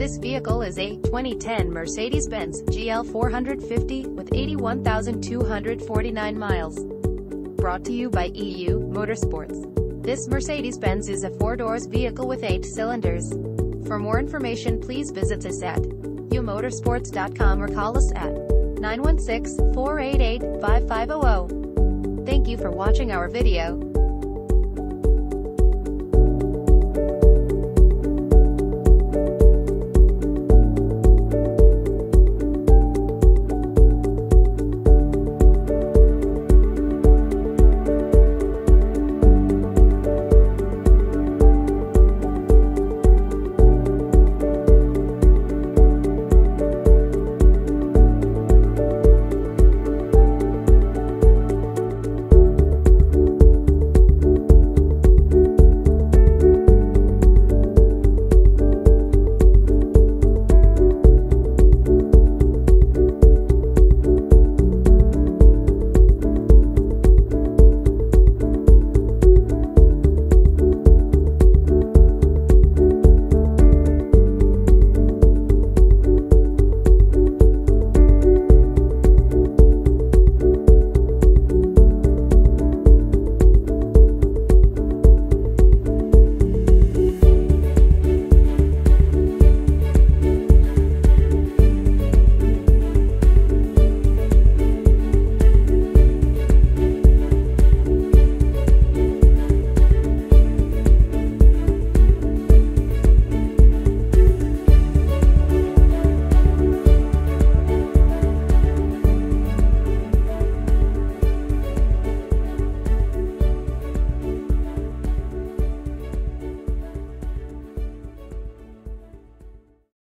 This vehicle is a 2010 Mercedes-Benz GL 450 with 81,249 miles. Brought to you by EU Motorsports. This Mercedes-Benz is a four-doors vehicle with eight cylinders. For more information please visit us at eumotorsports.com or call us at 916-488-5500. Thank you for watching our video.